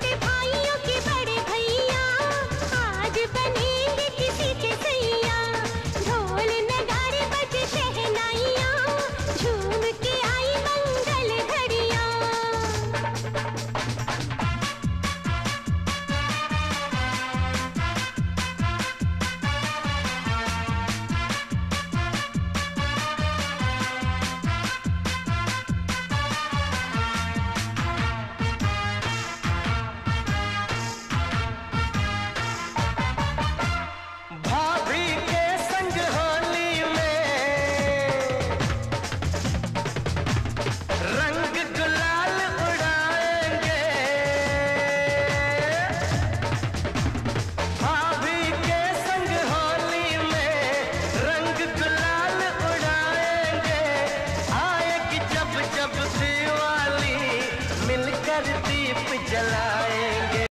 birthday पर दीप जलाएँगे।